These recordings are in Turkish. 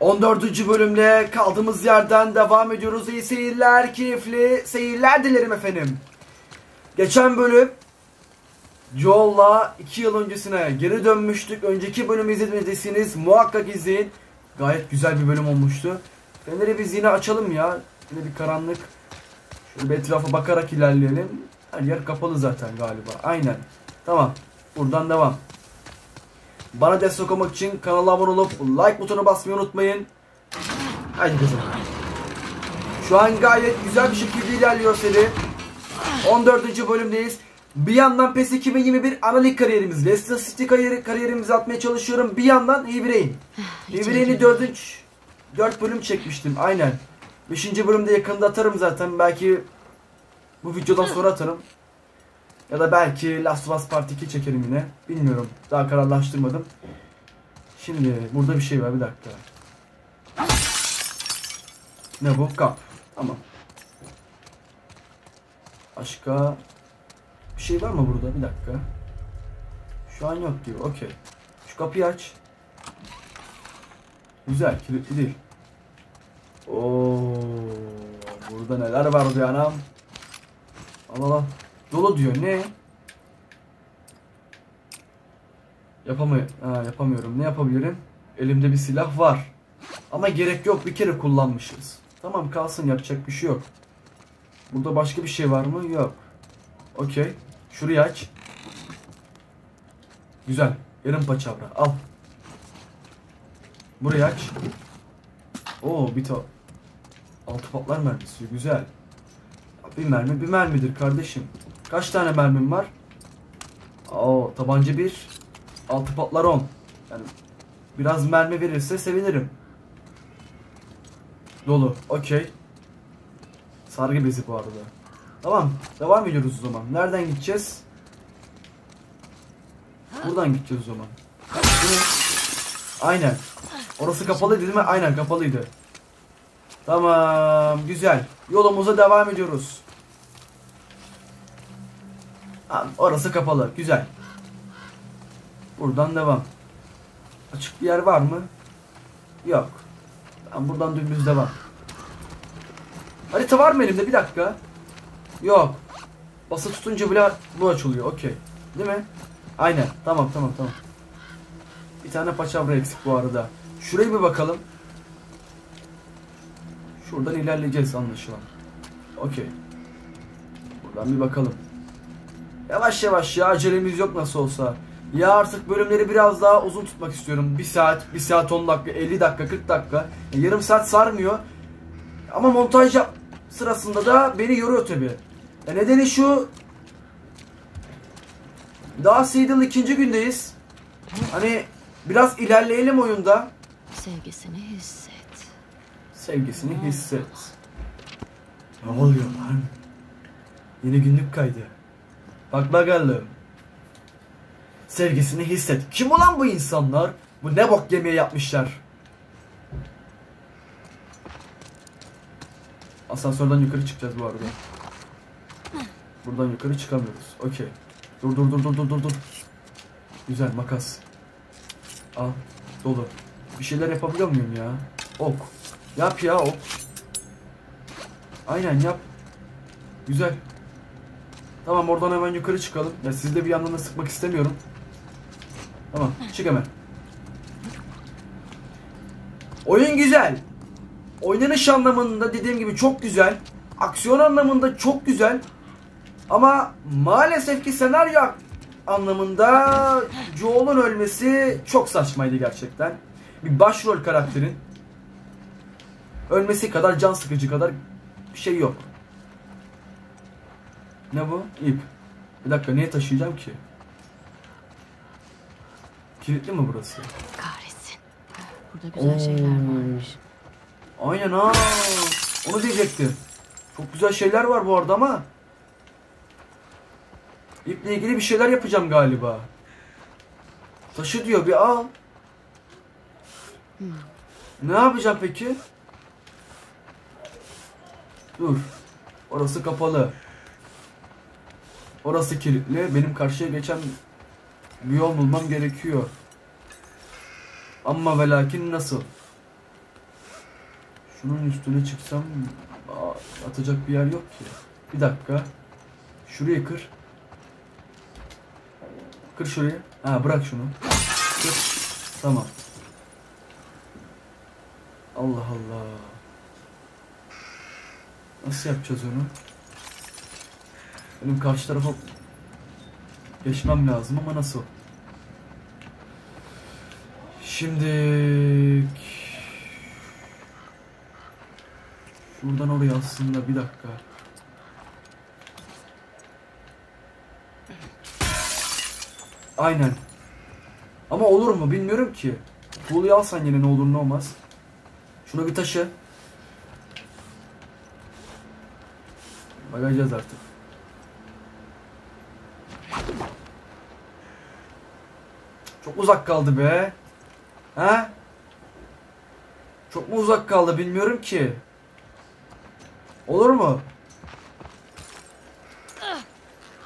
14. bölümle kaldığımız yerden devam ediyoruz. İyi seyirler, keyifli seyirler dilerim efendim. Geçen bölüm Joel'la 2 yıl öncesine geri dönmüştük. Önceki bölümü izlemediyseniz muhakkak izleyin. Gayet güzel bir bölüm olmuştu. Feneri biz yine açalım ya. Yine bir karanlık. Şöyle bir etrafa bakarak ilerleyelim. Her yer kapalı zaten galiba. Aynen. Tamam. Buradan devam. Bana destek olmak için kanala abone olup like butonu basmayı unutmayın. Haydi kızım. Şu an gayet güzel bir şekilde ilerliyor seri. 14. bölümdeyiz. Bir yandan PES 2021 ana lig kariyerimiz, Leicester City kariyeri, kariyerimizi atmaya çalışıyorum. Bir yandan. Heavy Rain'i 4. 4 bölüm çekmiştim aynen. 5. bölümde yakında atarım zaten. Belki bu videodan sonra atarım. Ya da belki Last of Us Part 2 çekerim yine. Bilmiyorum. Daha kararlaştırmadım. Şimdi burada bir şey var bir dakika. Ne bu? Kap. Tamam. Başka bir şey var mı burada? Bir dakika. Şu an yok gibi. Okey. Şu kapıyı aç. Güzel. Kilitli değil. Oo, burada neler var diyor anam. Allah Allah. Dolu diyor. Ne? Yapamıyorum. Ha, yapamıyorum. Ne yapabilirim? Elimde bir silah var. Ama gerek yok. Bir kere kullanmışız. Tamam kalsın. Yapacak bir şey yok. Burada başka bir şey var mı? Yok. Okey. Şurayı aç. Güzel. Yarım paçavra. Al. Burayı aç. Oo bir to altı patlar mermisi. Güzel. Bir mermi bir mermidir kardeşim. Kaç tane mermim var? Oo tabanca bir. Altı patlar on. Yani biraz mermi verirse sevinirim. Dolu. Okey. Sargı bezi bu arada. Tamam. Devam ediyoruz o zaman. Nereden gideceğiz? Buradan gideceğiz o zaman. Aynen. Orası kapalıydı değil mi? Aynen kapalıydı. Tamam. Güzel. Yolumuza devam ediyoruz. Orası kapalı. Güzel. Buradan devam. Açık bir yer var mı? Yok. Tamam buradan dümdüz devam. Harita var mı elimde? Bir dakika. Yok. Bası tutunca bile bu açılıyor. Okey. Değil mi? Aynen. Tamam tamam tamam. Bir tane paçavra eksik bu arada. Şuraya bir bakalım. Şuradan ilerleyeceğiz anlaşılan. Okey. Buradan bir bakalım. Yavaş yavaş ya acelemiz yok nasıl olsa. Ya artık bölümleri biraz daha uzun tutmak istiyorum. 1 saat, 1 saat 10 dakika, 50 dakika, 40 dakika. E, yarım saat sarmıyor. Ama montaj yap sırasında da beni yoruyor tabi. E, nedeni şu. Daha Seed'in ikinci gündeyiz. Hani biraz ilerleyelim oyunda. Sevgisini hisset. Sevgisini hisset. Ne oluyor lan? Yeni günlük kaydı. Bak bakalım. Sevgisini hisset. Kim olan bu insanlar? Bu ne bok yemeği yapmışlar? Asansörden yukarı çıkacağız bu arada. Buradan yukarı çıkamıyoruz. Okey. Dur dur dur dur dur dur dur. Güzel makas. Al. Dolu. Bir şeyler yapabiliyor muyum ya? Ok. Yap ya ok. Aynen yap. Güzel. Tamam oradan hemen yukarı çıkalım. Ya sizi de bir yandan da sıkmak istemiyorum. Tamam çık hemen. Oyun güzel. Oynanış anlamında dediğim gibi çok güzel. Aksiyon anlamında çok güzel. Ama maalesef ki senaryo anlamında Joel'un ölmesi çok saçmaydı gerçekten. Bir başrol karakterin ölmesi kadar can sıkıcı kadar bir şey yok. Ne bu? İp. Bir dakika niye taşıyacağım ki? Kilitli mi burası? Kahretsin. Burada güzel şeyler varmış. Aynen ha. Onu diyecektim. Çok güzel şeyler var bu arada ama. İple ilgili bir şeyler yapacağım galiba. Taşı diyor bir al. Ne yapacağım peki? Dur. Orası kapalı. Orası kilitli. Benim karşıya geçen bir yol bulmam gerekiyor. Ama ve nasıl? Şunun üstüne çıksam atacak bir yer yok ki. Bir dakika. Şurayı kır. Kır şurayı. Ha bırak şunu. Kır. Tamam. Allah Allah. Nasıl yapacağız onu? Benim karşı tarafa geçmem lazım ama nasıl? Şimdi şuradan oraya aslında bir dakika. Aynen. Ama olur mu bilmiyorum ki. Tuğluyu alsan yine ne olur ne olmaz. Şunu bir taşı. Bakacağız artık. Çok uzak kaldı be. Ha? Çok mu uzak kaldı bilmiyorum ki. Olur mu?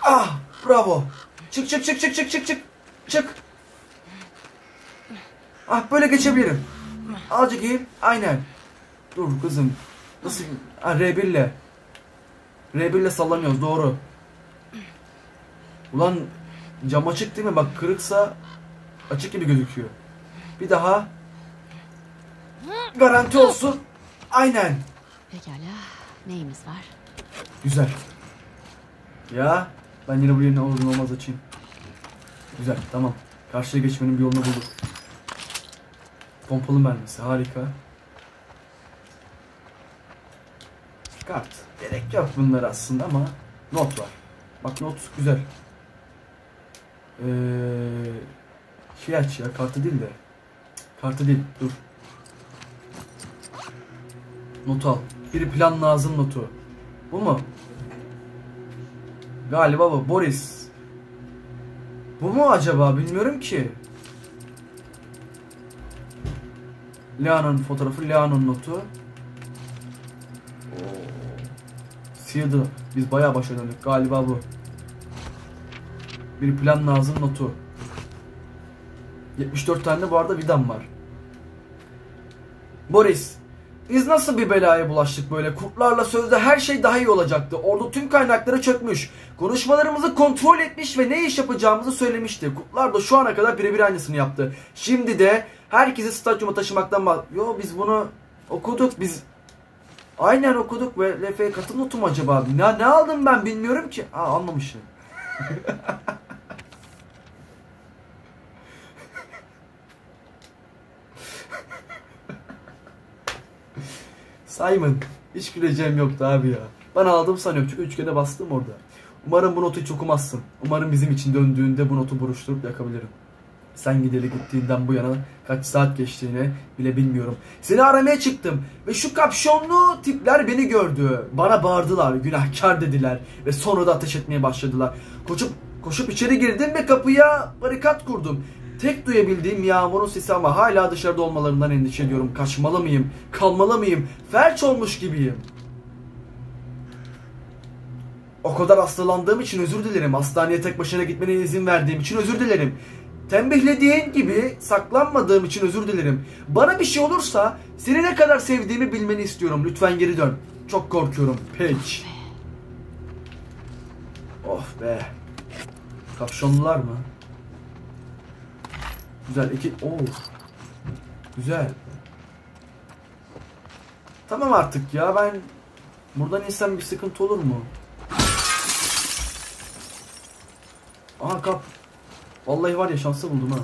Ah, bravo. Çık çık çık çık çık çık çık. Çık. Ah böyle geçebilirim. Azıcık iyi. Aynen. Dur kızım. Nasıl? Ha R1 ile. R1 ile sallamıyoruz doğru. Ulan cam açık değil mi? Bak kırıksa açık gibi gözüküyor. Bir daha. Garanti olsun. Aynen. Pekala. Neyimiz var? Güzel. Ya ben yine bu yerine olur olmaz açayım. Güzel tamam. Karşıya geçmenin bir yolunu bulduk. Pompalı mermisi harika. Kart. Gerek yok bunlar aslında ama not var. Bak not güzel. Ee, şey aç ya kartı değil de. Kartı değil dur. Not al. Bir plan lazım notu. Bu mu? Galiba bu. Boris. Bu mu acaba? Bilmiyorum ki. Leon'un fotoğrafı, Leon'un notu. Sealed. Biz bayağı başa döndük. Galiba bu. Bir plan lazım notu. 74 tane bu arada vidam var. Boris, biz nasıl bir belaya bulaştık böyle? Kurtlarla sözde her şey daha iyi olacaktı. Ordu tüm kaynakları çökmüş. Konuşmalarımızı kontrol etmiş ve ne iş yapacağımızı söylemişti. Kurtlar da şu ana kadar birebir aynısını yaptı. Şimdi de herkesi stadyuma taşımaktan bah... Yo biz bunu okuduk biz... Aynen okuduk ve LF'ye katıl notum acaba? Ne, ne aldım ben bilmiyorum ki. Aa anlamışım. Simon. Hiç güleceğim yoktu abi ya. Ben aldım sanıyorum çünkü üç kere bastım orada. Umarım bu notu hiç okumazsın. Umarım bizim için döndüğünde bu notu buruşturup yakabilirim. Sen gideli gittiğinden bu yana kaç saat geçtiğini bile bilmiyorum. Seni aramaya çıktım ve şu kapşonlu tipler beni gördü. Bana bağırdılar, günahkar dediler ve sonra da ateş etmeye başladılar. Koşup koşup içeri girdim ve kapıya barikat kurdum. Tek duyabildiğim yağmurun sesi ama hala dışarıda olmalarından endişe ediyorum. Kaçmalı mıyım? Kalmalı mıyım? Felç olmuş gibiyim. O kadar hastalandığım için özür dilerim. Hastaneye tek başına gitmene izin verdiğim için özür dilerim. Tembihlediğin gibi saklanmadığım için özür dilerim. Bana bir şey olursa seni ne kadar sevdiğimi bilmeni istiyorum. Lütfen geri dön. Çok korkuyorum. Page. Oh be. Kapşonlular mı? Güzel. iki. Oo. Güzel. Tamam artık ya ben buradan insem bir sıkıntı olur mu? Aha kap. Vallahi var ya şanslı buldum ha.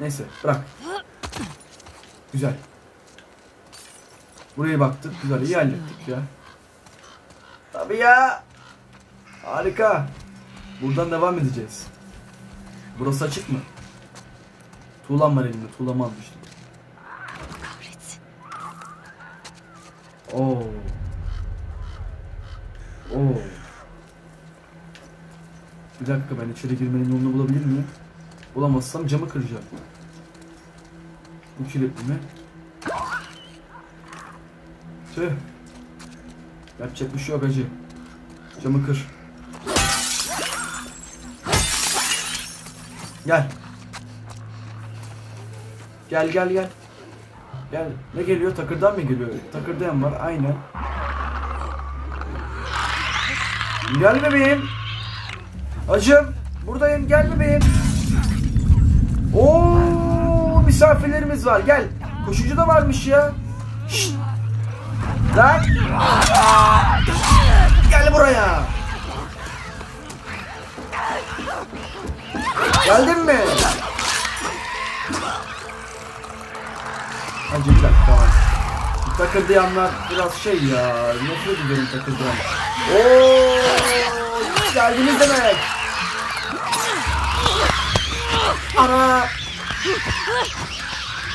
Neyse bırak. Güzel. Buraya baktık. Güzel iyi hallettik ya. Tabii ya. Harika. Buradan devam edeceğiz. Burası açık mı? Tuğlam var elimde. Tuğlamı almıştım. Oo. Oo. Bir dakika ben içeri girmenin yolunu bulabilir miyim? Bulamazsam camı kıracağım. Bu kilitli mi? Tüh. Yapacak bir şey yok acı. Camı kır. Gel. Gel gel gel. Gel. Ne geliyor? Takırdan mı geliyor? Takırdayan var. Aynen. Gel bebeğim. Acım. Buradayım. Gel bebeğim. Oo, misafirlerimiz var. Gel. Koşucu da varmış ya. Şşt. Lan. Gel buraya. Geldin mi? Hadi bir dakika tamam. Takırdayanlar biraz şey ya. Nefret ediyorum takırdayan. Oo, geldiniz demek. Ana.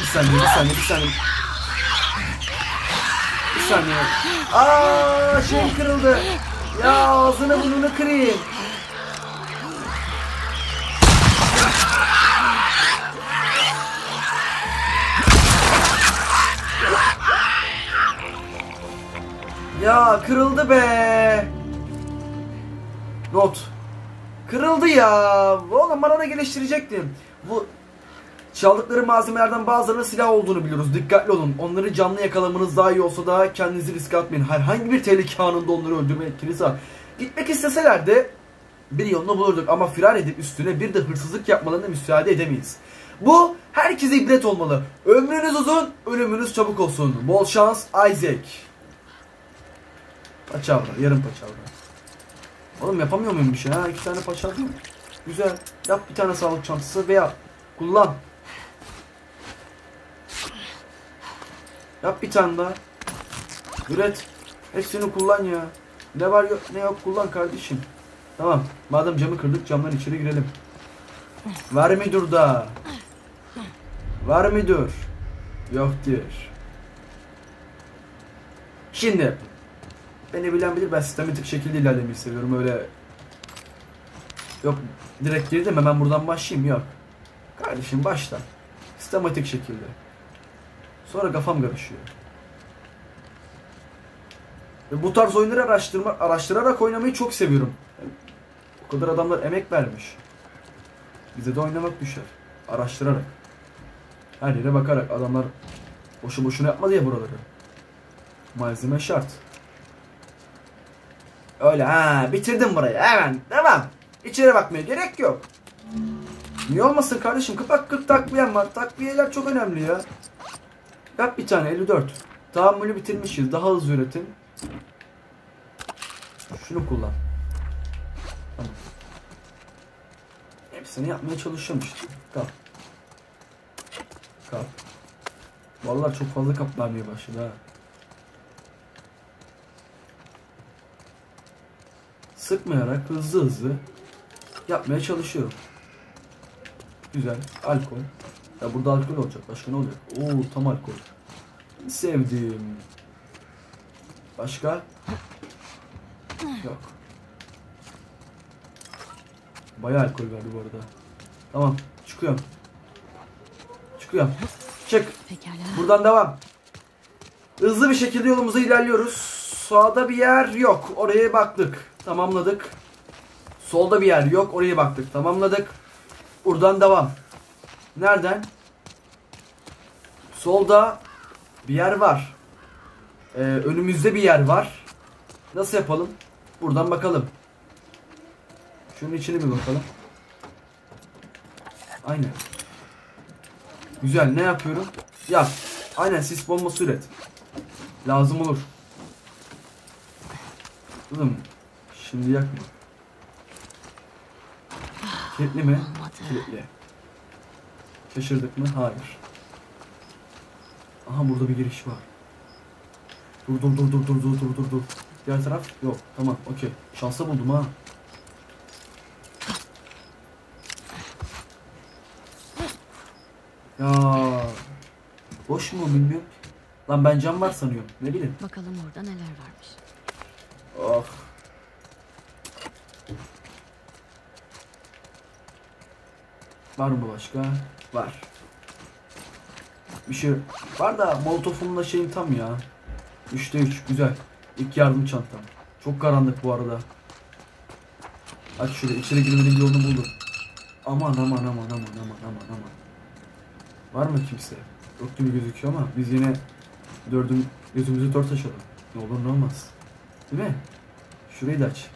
Bir saniye, bir saniye, bir saniye. Bir saniye. Aa, şeyim kırıldı. Ya ağzını burnunu kırayım. Ya kırıldı be. Not. Kırıldı ya. Oğlum ben onu geliştirecektim. Bu çaldıkları malzemelerden bazılarının silah olduğunu biliyoruz. Dikkatli olun. Onları canlı yakalamanız daha iyi olsa da kendinizi riske atmayın. Herhangi bir tehlike anında onları öldürme etkiniz var. Gitmek isteseler de bir yolunu bulurduk ama firar edip üstüne bir de hırsızlık yapmalarına müsaade edemeyiz. Bu herkese ibret olmalı. Ömrünüz uzun, ölümünüz çabuk olsun. Bol şans Isaac. Paçavra, yarım paçavra. Oğlum yapamıyor muyum bir şey ha? İki tane paçavra mı? Güzel. Yap bir tane sağlık çantası veya kullan. Yap bir tane daha. Üret. Hepsini kullan ya. Ne var yok ne yok kullan kardeşim. Tamam. Madem camı kırdık camdan içeri girelim. Var mıdır da? Var mıdır? Yoktur. Şimdi Beni bilen bilir ben sistematik şekilde ilerlemeyi seviyorum öyle. Yok direkt girdim hemen buradan başlayayım yok. Kardeşim başla. Sistematik şekilde. Sonra kafam karışıyor. Ve bu tarz oyunları araştırma, araştırarak oynamayı çok seviyorum. O kadar adamlar emek vermiş. Bize de oynamak düşer. Araştırarak. Her yere bakarak. Adamlar Boşu boşuna yapmadı ya buraları. Malzeme şart Öyle ha bitirdim burayı hemen devam. İçeri bakmaya gerek yok. Niye olmasın kardeşim? 40 40 takviyen var. Takviyeler çok önemli ya. Yap bir tane 54. Tahammülü bitirmişiz. Daha hızlı üretin. Şunu kullan. Tamam. Hepsini yapmaya çalışıyorum işte. Kap. Kap. Vallahi çok fazla kap başladı ha. Sıkmayarak hızlı hızlı yapmaya çalışıyorum. Güzel. Alkol. Ya burada alkol olacak. Başka ne olacak? Oo tam alkol. Sevdim. Başka? Yok. Bayağı alkol verdi bu arada. Tamam. Çıkıyorum. Çıkıyorum. Çık. Pekala. Buradan devam. Hızlı bir şekilde yolumuza ilerliyoruz. Sağda bir yer yok. Oraya baktık. Tamamladık. Solda bir yer yok. Oraya baktık. Tamamladık. Buradan devam. Nereden? Solda bir yer var. Ee, önümüzde bir yer var. Nasıl yapalım? Buradan bakalım. Şunun içine bir bakalım. Aynen. Güzel. Ne yapıyorum? Yap. Aynen sis bombası üret. Lazım olur. Kızım şimdi yakma. Kilitli mi? Olmadı. Kilitli. Şaşırdık mı? Hayır. Aha burada bir giriş var. Dur dur dur dur dur dur dur dur dur. Diğer taraf yok. Tamam okey. Şansa buldum ha. Ya boş mu bilmiyorum. Lan ben cam var sanıyorum. Ne bileyim. Bakalım orada neler varmış. Oh. Var mı başka? Var. Bir şey var da molotofumla şeyim tam ya. 3'te 3 güzel. İlk yardım çantam. Çok karanlık bu arada. Aç şurayı içeri girmenin yolunu buldum. Aman aman aman aman aman aman aman. Var mı kimse? Yok gibi gözüküyor ama biz yine dördüm gözümüzü dört açalım. Ne olur ne olmaz. Değil mi? Şurayı da aç.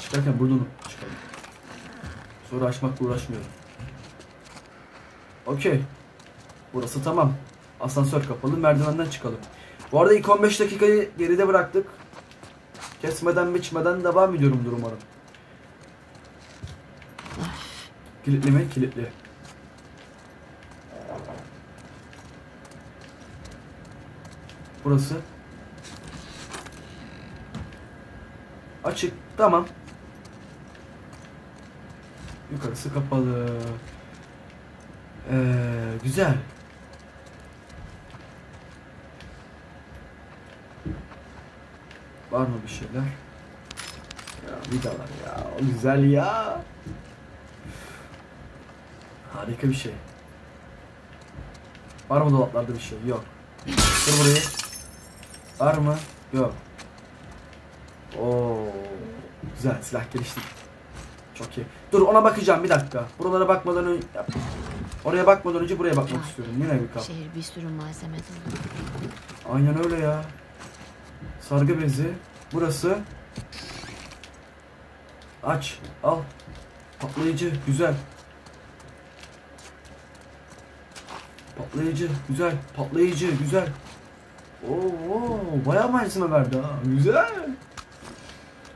Çıkarken buradan çıkalım. Sonra açmakla uğraşmayalım. Okey. Burası tamam. Asansör kapalı. Merdivenden çıkalım. Bu arada ilk 15 dakikayı geride bıraktık. Kesmeden biçmeden devam ediyorumdur umarım. Kilitli mi? Kilitli. Burası. Açık. Tamam. Yukarısı kapalı. Ee, güzel. Var mı bir şeyler? Ya vidalar ya. Güzel ya. Harika bir şey. Var mı dolaplarda bir şey? Yok. Dur burayı. Var mı? Yok. Oo. Güzel silah gelişti. Çok iyi. Dur ona bakacağım bir dakika. Buralara bakmadan önce Oraya bakmadan önce buraya bakmak istiyorum. Yine bir kap. Şehir bir sürü malzeme dolu. Aynen öyle ya. Sargı bezi. Burası. Aç. Al. Patlayıcı. Güzel. Patlayıcı. Güzel. Patlayıcı. Güzel. Oo, oo bayağı malzeme verdi ha. Güzel.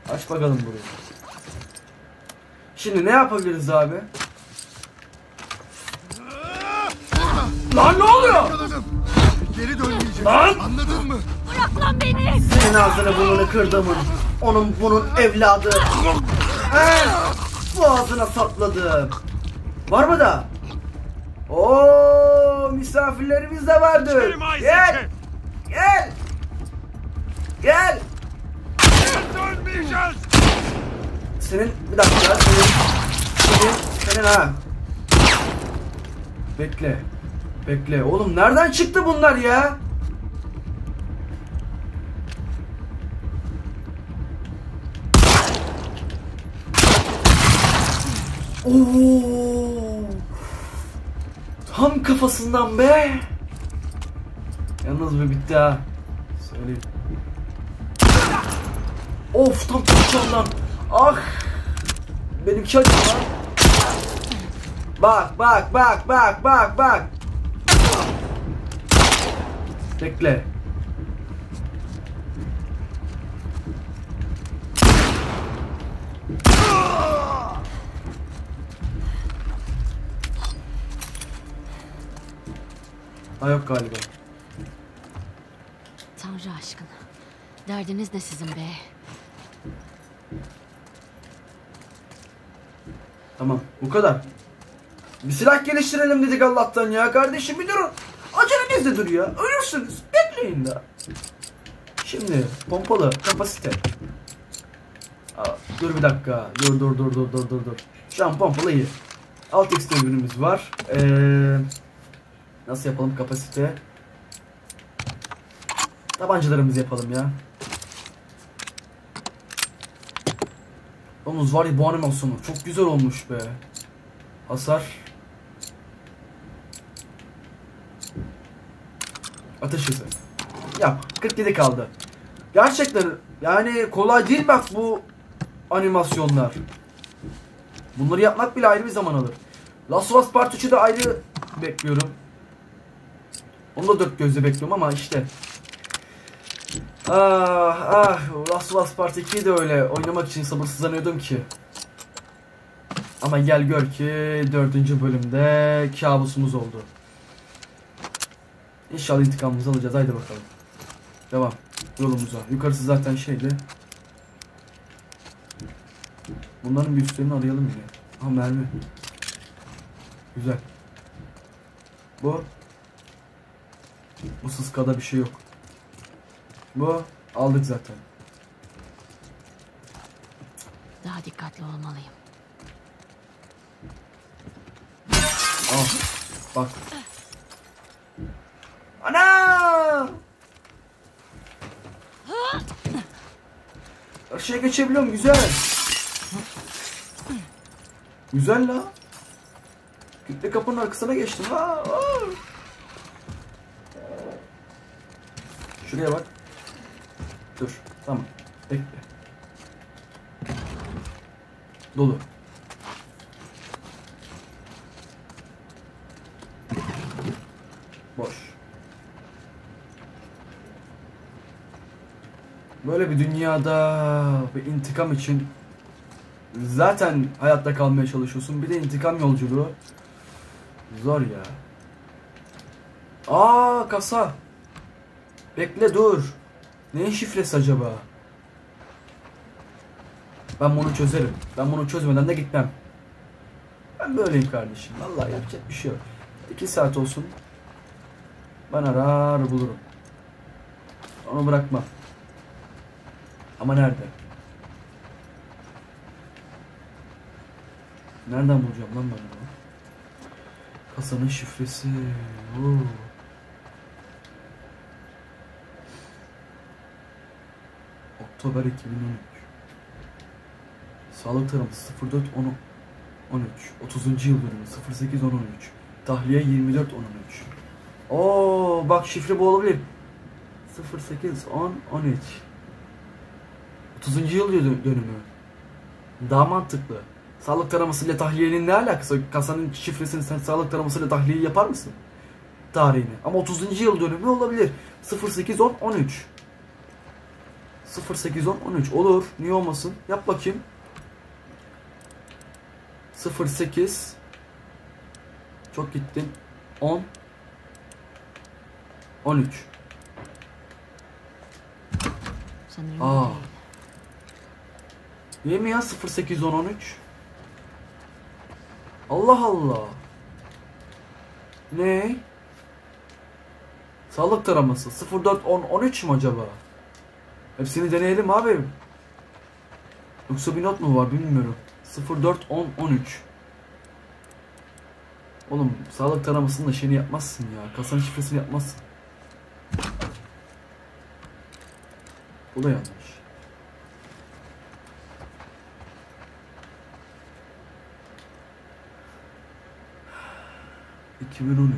Aç bakalım burayı. Şimdi ne yapabiliriz abi? Lan ne oluyor? Yakaladım. Geri dönmeyeceğim. Lan! Anladın mı? Senin ağzını burnunu kırdımın. Onun bunun evladı. He, boğazına sapladım. Var mı da? Oo misafirlerimiz de vardır. Gel. Gel. Gel. Dönmeyeceğiz. Senin bir dakika. Senin senin senin ha. Bekle. Bekle. Oğlum nereden çıktı bunlar ya? Oo! Tam kafasından be. Yalnız bu bitti ha. Söyleyeyim. Of tam tutacağım Ah. Benimki acıyor lan. Bak bak bak bak bak bak. Bekle. Ha yok galiba. Tanrı aşkına. Derdiniz ne sizin be? Tamam bu kadar. Bir silah geliştirelim dedik Allah'tan ya kardeşim bir durun. Aceleniz de dur ya. Ölürsünüz. Bekleyin de. Şimdi pompalı kapasite. Aa, dur bir dakika. Dur dur dur dur dur dur. Şu an pompalı iyi. Alt ürünümüz var. Ee, nasıl yapalım kapasite? Tabancalarımızı yapalım ya. Yalnız var ya bu animasyonu çok güzel olmuş be. Hasar. Ateş hızı. Yap. 47 kaldı. Gerçekten yani kolay değil bak bu animasyonlar. Bunları yapmak bile ayrı bir zaman alır. Last of Us Part 3'ü de ayrı bekliyorum. Onu da dört gözle bekliyorum ama işte. Ah ah Last of Us Part 2'yi de öyle oynamak için sabırsızlanıyordum ki. Ama gel gör ki dördüncü bölümde kabusumuz oldu. İnşallah intikamımızı alacağız. Haydi bakalım. Devam. Yolumuza. Yukarısı zaten şeydi. Bunların bir üstlerini arayalım yine. Ha mermi. Güzel. Bu. Bu sıskada bir şey yok. Bu. Aldık zaten. Daha dikkatli olmalıyım. Al. Bak. Ana! Her Karşıya geçebiliyorum güzel. Güzel la. Kütle kapının arkasına geçtim. Ha, ha. Şuraya bak. Dünyada bir intikam için zaten hayatta kalmaya çalışıyorsun. Bir de intikam yolculuğu. Zor ya. Aa kasa. Bekle dur. Neyin şifresi acaba? Ben bunu çözerim. Ben bunu çözmeden de gitmem. Ben böyleyim kardeşim. Vallahi yapacak bir şey yok. İki saat olsun. Ben arar bulurum. Onu bırakmam. Ama nerede? Nereden bulacağım lan ben bunu? Kasanın şifresi. Oo. Oktober 2013. Sağlık taraması 04 10 13. 30. yıl dönümü 08 10 13. Tahliye 24 10 13. Oo bak şifre bu olabilir. 08 10 13. 30. yıl dö- dönümü. Daha mantıklı. Sağlık taramasıyla tahliyenin ne alakası? Kasanın şifresini sen sağlık taramasıyla tahliye yapar mısın? Tarihini. Ama 30. yıl dönümü olabilir. 08 10 13. 08 10 13 olur. Niye olmasın? Yap bakayım. 08 Çok gittin. 10 13 Sanırım Aa. Niye mi ya 08 10 13? Allah Allah. Ne? Sağlık taraması 04 10 13 mü acaba? Hepsini deneyelim abi. Yoksa bir not mu var bilmiyorum. 04 10 13. Oğlum sağlık taramasının da şeyini yapmazsın ya. Kasanın şifresini yapmazsın. Bu da yanlış. ...2013...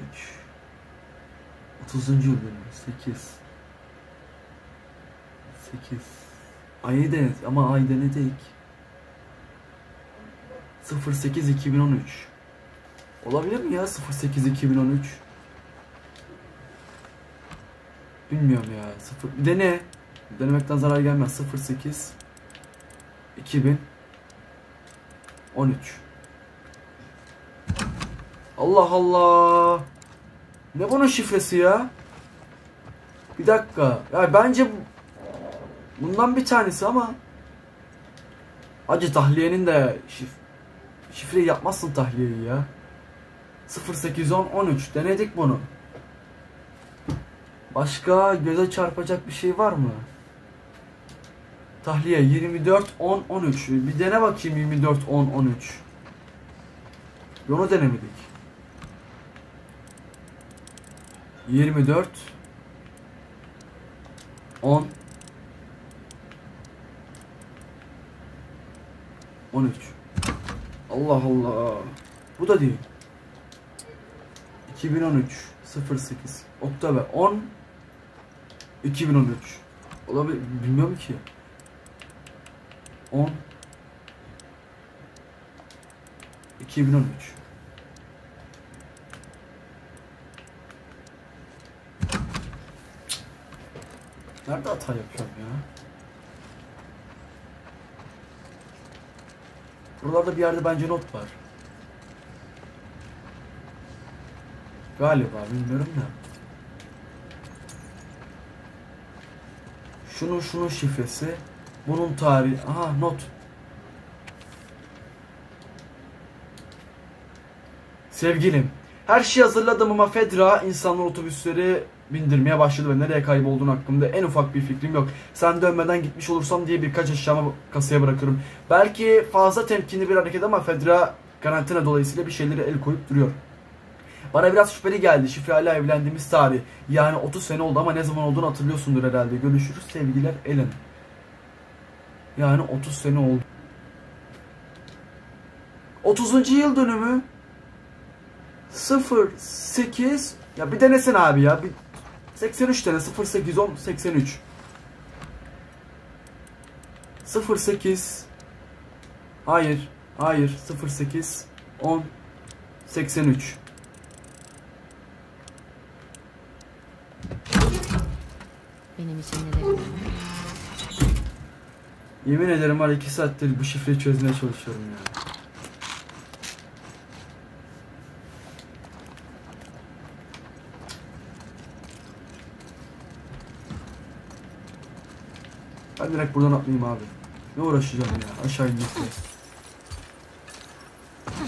...30. yıl dönümü... ...8... ...8... ...ayı denet ama ay denedik... ...08 2013... ...olabilir mi ya 08 2013... ...bilmiyorum ya... Sıfır... ...bir dene... ...denemekten zarar gelmez. 08... ...2000... ...13... Allah Allah. Ne bunun şifresi ya? Bir dakika. Ya bence bu- bundan bir tanesi ama Acı tahliyenin de şif şifreyi yapmazsın tahliyeyi ya. 0810 13 denedik bunu. Başka göze çarpacak bir şey var mı? Tahliye 24 10 13. Bir dene bakayım 24 10 13. Onu denemedik. 24 10 13 Allah Allah. Bu da değil. 2013 08 Oktober 10 2013 Olabilir. Bilmiyorum ki. 10 2013 Nerede hata yapıyorum ya? Buralarda bir yerde bence not var. Galiba bilmiyorum da. Şunun şunun şifresi. Bunun tarihi. Aha not. Sevgilim. Her şeyi hazırladım ama Fedra insanlar otobüsleri bindirmeye başladı ve nereye kaybolduğun hakkında en ufak bir fikrim yok. Sen dönmeden gitmiş olursam diye birkaç eşyamı kasaya bırakırım. Belki fazla temkinli bir hareket ama Fedra karantina dolayısıyla bir şeylere el koyup duruyor. Bana biraz şüpheli geldi. Şifre hala evlendiğimiz tarih. Yani 30 sene oldu ama ne zaman olduğunu hatırlıyorsundur herhalde. Görüşürüz sevgiler Ellen. Yani 30 sene oldu. 30. yıl dönümü 08 ya bir denesin abi ya. Bir 83 tane 08 10 83 08 Hayır. Hayır. 08 10 83 Benim için neler. Yemin ederim var 2 saattir bu şifreyi çözmeye çalışıyorum ya. Direkt buradan atlayayım abi. Ne uğraşacağım ya aşağı inmekle.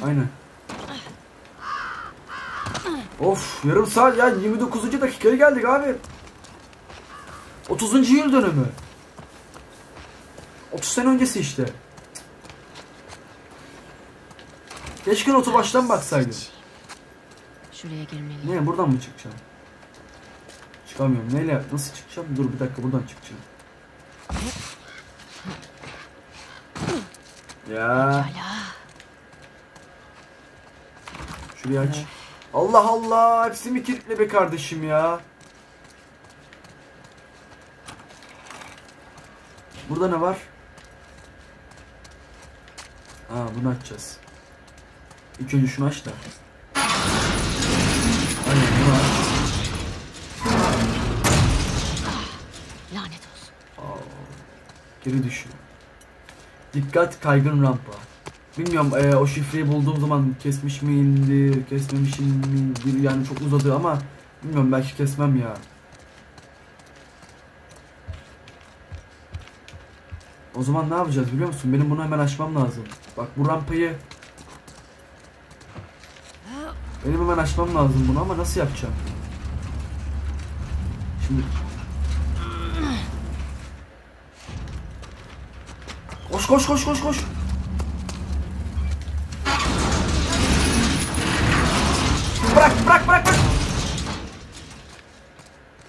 Aynen. Of yarım saat ya 29. dakikaya geldik abi. 30. yıl dönümü. 30 sene öncesi işte. Keşke notu baştan baksaydım. Şuraya girmeliyim. Ne buradan mı çıkacağım? Çıkamıyorum. Neyle? Nasıl çıkacağım? Dur bir dakika buradan çıkacağım. Ya şurayı aç. Allah Allah hepsi mi kilitli be kardeşim ya? Burada ne var? Ha bunu açacağız. İlk önce şunu aç da. Aynen bunu aç. Lanet olsun. Aa, geri düşüyor. Dikkat kaygın rampa. Bilmiyorum eee, o şifreyi bulduğum zaman kesmiş miyimdir, kesmemişim miyimdir yani çok uzadı ama bilmiyorum belki kesmem ya. O zaman ne yapacağız biliyor musun? Benim bunu hemen açmam lazım. Bak bu rampayı benim hemen açmam lazım bunu ama nasıl yapacağım? Şimdi Koş koş koş koş koş. Bırak bırak bırak bırak.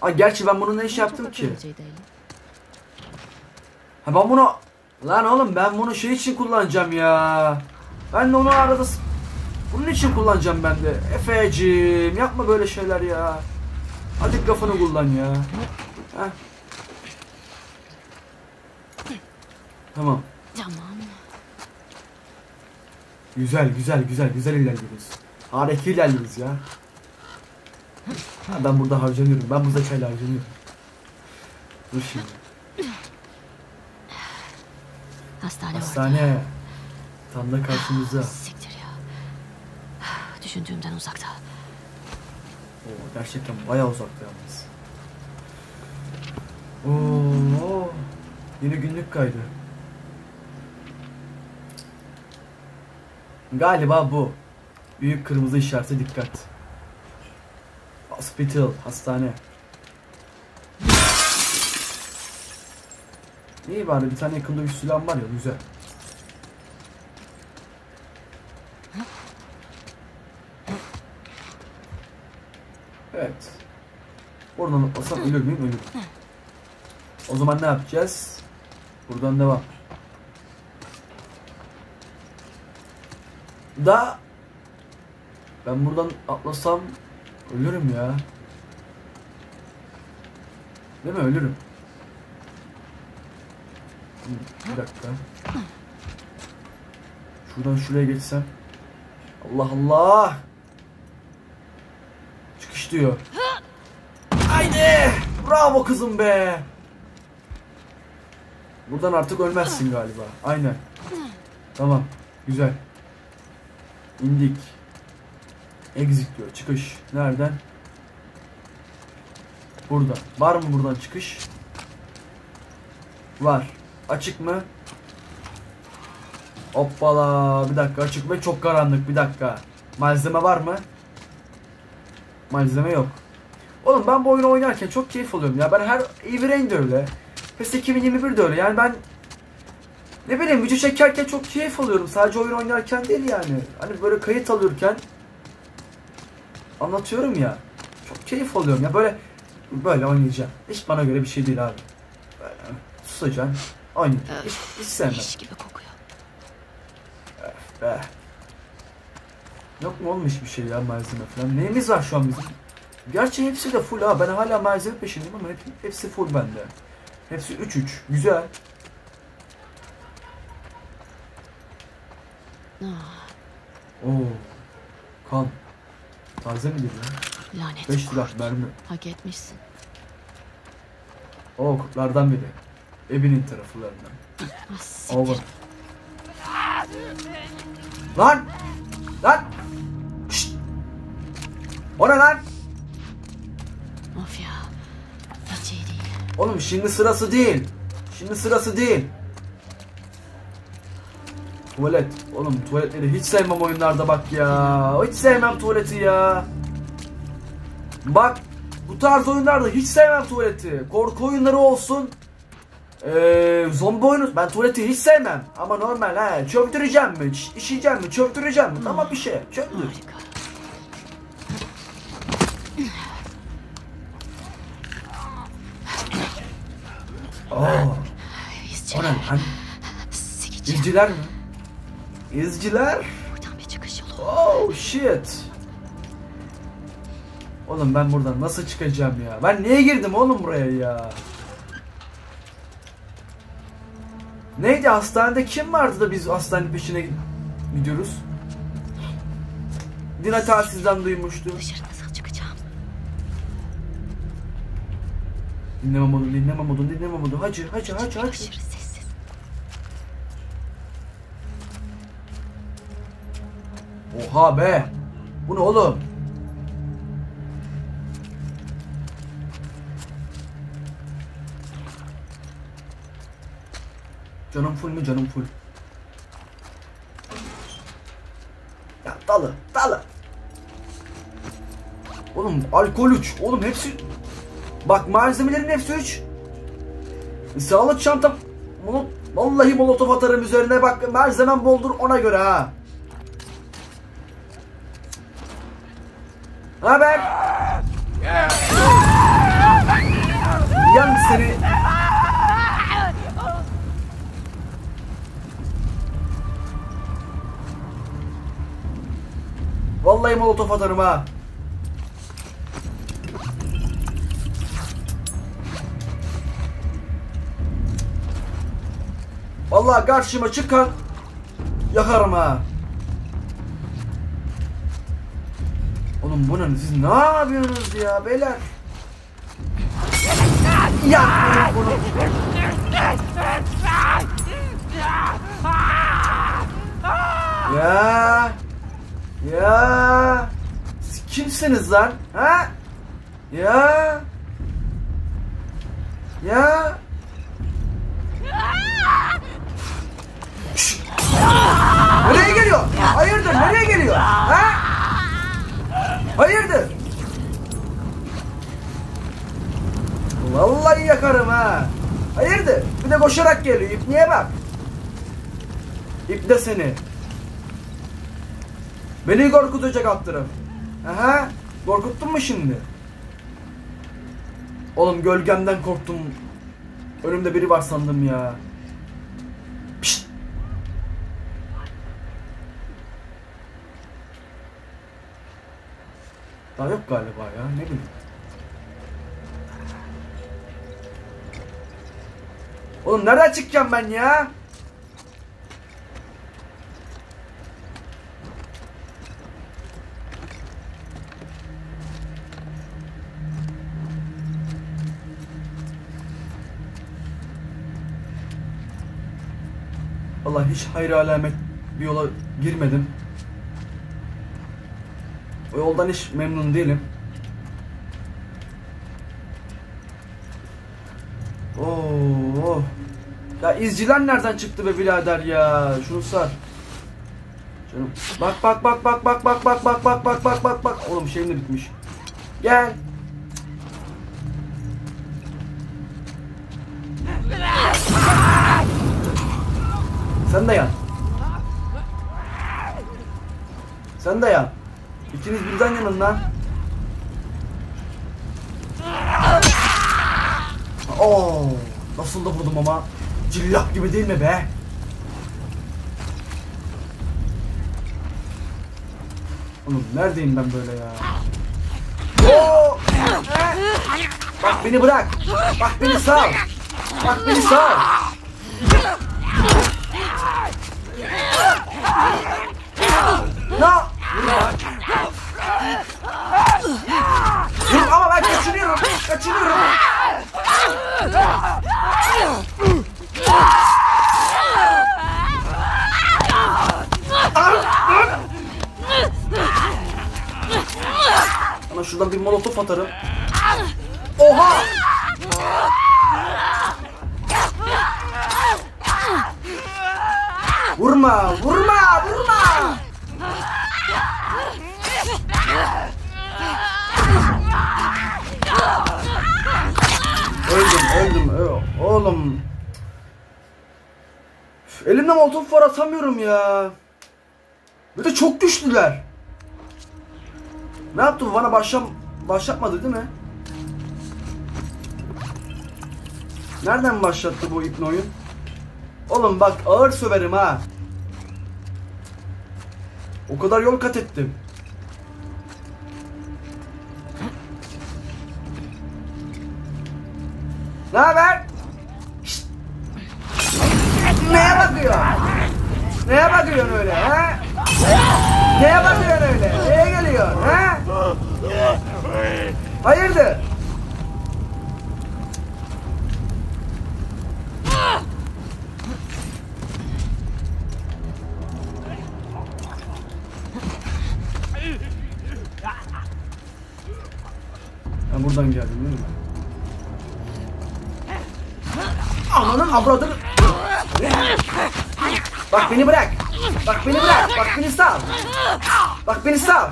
Ay gerçi ben bunu ne iş yaptım ki? Ha ben bunu lan oğlum ben bunu şey için kullanacağım ya. Ben de onu arada bunun için kullanacağım ben de. Efeciğim yapma böyle şeyler ya. Hadi kafanı kullan ya. Heh. Tamam. Tamam. Güzel güzel güzel güzel ilerliyoruz. Harika ilerliyoruz ya. Ha, ben burada harcanıyorum. Ben bu zekayla harcanıyorum. Dur şimdi. Hastane. Hastane. Tam da karşımızda. Siktir ya. Düşündüğümden uzakta. Oo, gerçekten bayağı uzakta yalnız. Oo, yeni günlük kaydı. Galiba bu. Büyük kırmızı işarete dikkat. Hospital, hastane. İyi bari bir tane yakında bir silah var ya güzel. Evet. Oradan atlasam ölür müyüm? Ölürüm. O zaman ne yapacağız? Buradan devam. Da ben buradan atlasam ölürüm ya. Değil mi? Ölürüm. Bir dakika. Şuradan şuraya geçsem. Allah Allah. Çıkış diyor. Haydi. Bravo kızım be. Buradan artık ölmezsin galiba. Aynen. Tamam. Güzel. İndik. Exit diyor. Çıkış. Nereden? Burada. Var mı buradan çıkış? Var. Açık mı? Hoppala. Bir dakika açık ve çok karanlık. Bir dakika. Malzeme var mı? Malzeme yok. Oğlum ben bu oyunu oynarken çok keyif alıyorum ya. Ben her Heavy Rain de öyle. PES 2021 de öyle. Yani ben ne bileyim video çekerken çok keyif alıyorum. Sadece oyun oynarken değil yani. Hani böyle kayıt alırken anlatıyorum ya. Çok keyif alıyorum ya. Böyle böyle oynayacağım. Hiç bana göre bir şey değil abi. Böyle susacaksın. Oynayacaksın. Hiç, hiç sevmem. Leş gibi kokuyor. Be. Yok mu olmuş bir şey ya malzeme falan. Neyimiz var şu an bizim? Gerçi hepsi de full ha. Ben hala malzeme peşindeyim ama hep, hepsi full bende. Hepsi 3-3. Güzel. Oo. Kan. Taze midir ya? lanet 5 silah mermi. Hak etmişsin. O kurtlardan biri. Ebinin taraflarından. Ah. Over. Lan! Lan! Şşt! O ne lan? Of ya. Hiç iyi değil. Oğlum şimdi sırası değil. Şimdi sırası değil. Tuvalet. Oğlum tuvaletleri hiç sevmem oyunlarda bak ya. Hiç sevmem tuvaleti ya. Bak bu tarz oyunlarda hiç sevmem tuvaleti. Korku oyunları olsun. Ee, zombi oyunu ben tuvaleti hiç sevmem. Ama normal ha. Çöptüreceğim mi? iş- işeyeceğim mi? Çöptüreceğim mi? Tamam bir şey. Çöptür. Aa, o ne lan? İzciler mi? İzciler? Buradan bir çıkış yolu. Oh shit. Oğlum ben buradan nasıl çıkacağım ya? Ben niye girdim oğlum buraya ya? Neydi hastanede kim vardı da biz hastane peşine gidiyoruz? Dina telsizden duymuştu. Dışarı nasıl çıkacağım? Dinleme modu, dinleme modu, dinleme modu. Hacı, hacı, hacı, hacı. Oha be. Bu ne oğlum? Canım full mü canım full. Ya dalı dalı. Oğlum alkol 3. Oğlum hepsi... Bak malzemelerin hepsi 3. Sağlık çantam... Vallahi molotof atarım üzerine bak malzemem boldur ona göre ha. Haber? Yan seni. Vallahi molotof atarım ha. Vallahi karşıma çıkan yakarım ha. Oğlum bu ne? Siz ne yapıyorsunuz ya beyler? Yapmayın bunu. Ya. Ya. Siz kimsiniz lan? Ha? Ya. Ya. Nereye geliyor? Hayırdır nereye geliyor? Ha? Hayırdır? Vallahi yakarım ha. Hayırdır? Bir de koşarak geliyor. İpniye bak. İp de seni. Beni korkutacak alt taraf. Aha. Korkuttun mu şimdi? Oğlum gölgemden korktum. Önümde biri var sandım ya. Daha yok galiba ya ne bileyim. Oğlum nereden çıkacağım ben ya? Vallahi hiç hayır alamet bir yola girmedim. O yoldan hiç memnun değilim. Oo. Ya izciler nereden çıktı be birader ya? Şunu sar. Canım. Bak bak bak bak bak bak bak bak bak bak bak bak bak. Oğlum şeyim de bitmiş. Gel. Sen de yan. Sen de yan. İkiniz birden yanın lan. Oo, nasıl da vurdum ama. Cillak gibi değil mi be? Oğlum neredeyim ben böyle ya? Oo! Bak beni bırak. Bak beni sal. Bak beni sal. Ne? Vurma. Vur ama ben kaçınıyorum. Kaçınıyorum. Ama şuradan bir molotof atarım. Oha! Vurma, vurma, vurma! Oğlum. Elimde molotof var atamıyorum ya. Bir de çok güçlüler. Ne yaptı bu? Bana başlam başlatmadı değil mi? Nereden başlattı bu ipne oyun? Oğlum bak ağır söverim ha. O kadar yol kat ettim. Ne haber? Bakıyorsun öyle ha? Neye bakıyorsun öyle? Neye geliyorsun ha? Hayırdır? Ben buradan geldim değil mi? Ananın avradını... Bak beni bırak. Bak beni bırak. Bak beni sal. Bak beni sal.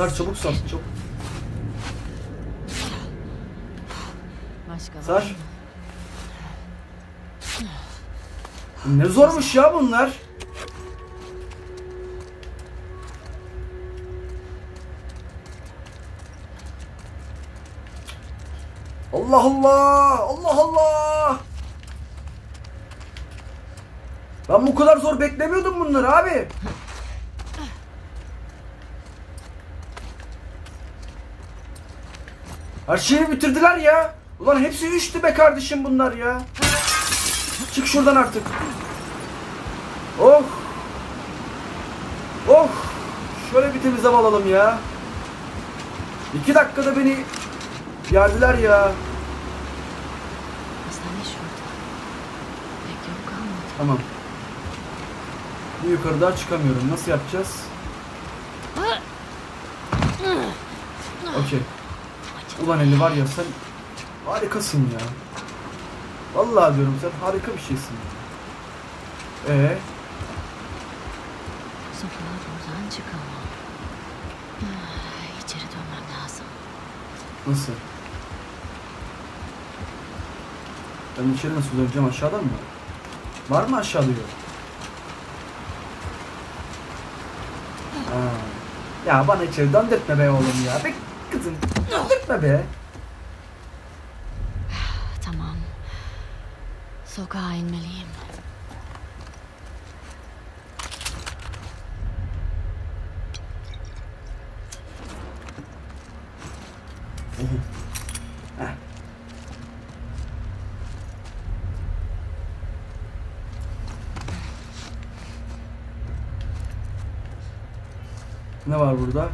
Sar çabuk sar çabuk. Başka Sar. Ne zormuş ya bunlar. Allah Allah! Allah Allah! Ben bu kadar zor beklemiyordum bunları abi. Her şeyi bitirdiler ya. Ulan hepsi üçtü be kardeşim bunlar ya. Çık şuradan artık. Oh. Oh. Şöyle bir temiz hava alalım ya. İki dakikada beni yerdiler ya. Hastane şurada. Pek yol kalmadı. Tamam. Bir yukarı daha çıkamıyorum. Nasıl yapacağız? Okey. Ulan eli var ya sen harikasın ya. Vallahi diyorum sen harika bir şeysin. Ee, Sokağa buradan çıkamam. Ah, İçeri dönmem lazım. nasıl? Ben içeri nasıl döneceğim aşağıdan mı? Var mı aşağıda yol? Ha. Ya bana içeri döndürtme be oğlum ya. Be kızım döndürtme be. Tamam. Sokağa inmeliyim. Ne var burada?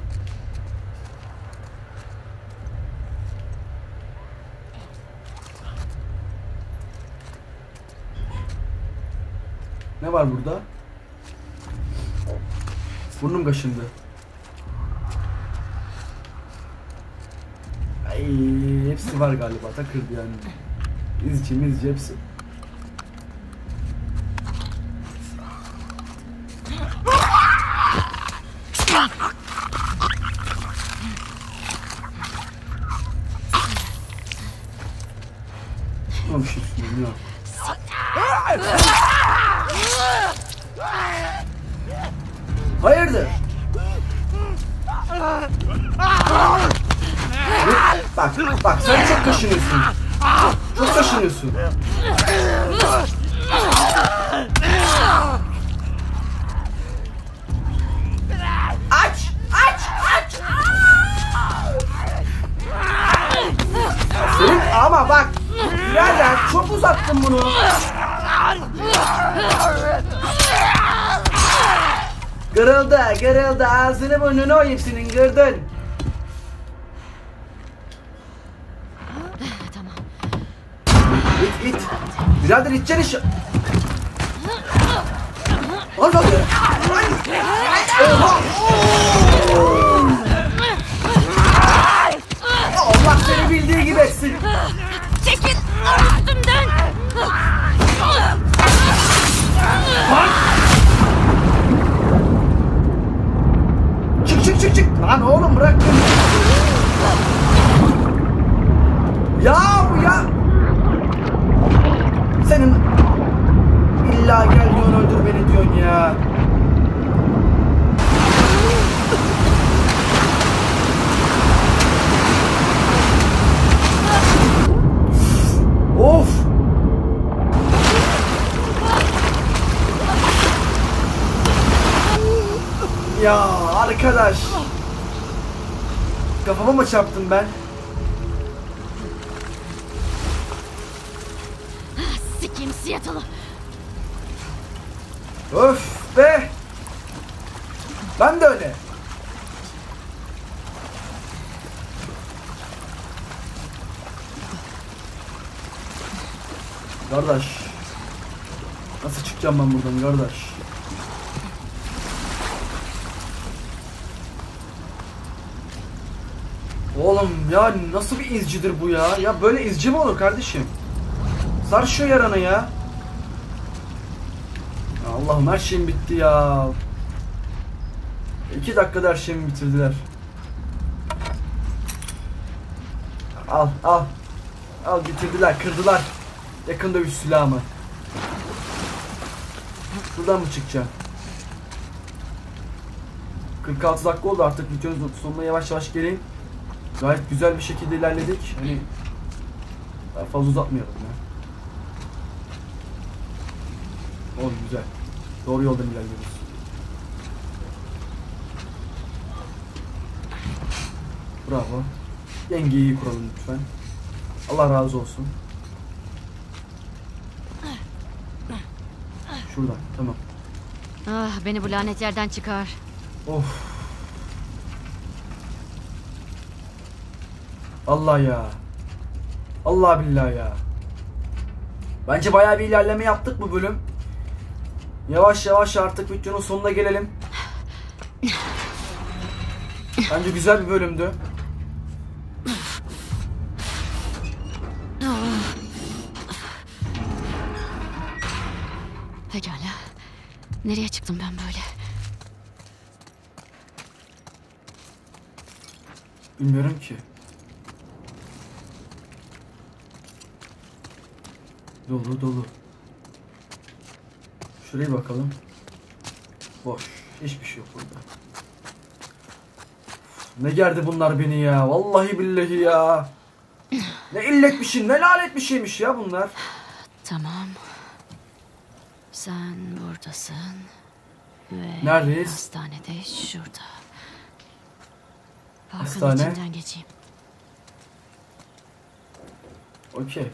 Var burada? Burnum kaşındı. Ay, hepsi var galiba takırdı yani. İzci mizci hepsi. Bak bak sen çok kaşınıyorsun. Çok kaşınıyorsun. Aç! Aç! Aç! Senin ama bak birader çok uzattın bunu. Kırıldı, kırıldı. Ağzını burnunu oyayım senin, kırdın. Tamam. İt, it. Birader iteceksin işi. Lan lan. Oha. Allah seni bildiği gibi etsin. Çekil üstümden. Çık çık çık çık. Lan oğlum bırak beni. Ya ya. Senin illa gel diyorsun öldür beni diyorsun ya. Of. Ya arkadaş. Kafama mı çarptım ben? Sikeyim Seattle'ı. Öf be. Ben de öyle. Kardeş. Nasıl çıkacağım ben buradan kardeş? Oğlum ya nasıl bir izcidir bu ya? Ya böyle izci mi olur kardeşim? Sar şu yaranı ya. Ya Allah'ım her şeyim bitti ya. İki dakikada her şeyimi bitirdiler. Al al. Al bitirdiler kırdılar. Yakın dövüş silahımı. Buradan mı çıkacağım? 46 dakika oldu artık videonun sonuna yavaş yavaş geleyim. Gayet güzel bir şekilde ilerledik. Hani daha fazla uzatmayalım ya. Oğlum güzel. Doğru yoldan ilerliyoruz. Bravo. Dengeyi iyi kuralım lütfen. Allah razı olsun. Şuradan tamam. Ah beni bu lanet yerden çıkar. Of. Allah ya. Allah billahi ya. Bence bayağı bir ilerleme yaptık bu bölüm. Yavaş yavaş artık videonun sonuna gelelim. Bence güzel bir bölümdü. Pekala. Nereye çıktım ben böyle? Bilmiyorum ki. Dolu dolu. Şuraya bakalım. Boş. Hiçbir şey yok burada. Ne gerdi bunlar beni ya. Vallahi billahi ya. Ne illet bir şey, ne lanet bir şeymiş ya bunlar. Tamam. Sen buradasın. Ve Neredeyiz? Hastanede şurada. Parkın Hastane. içinden geçeyim. Okey.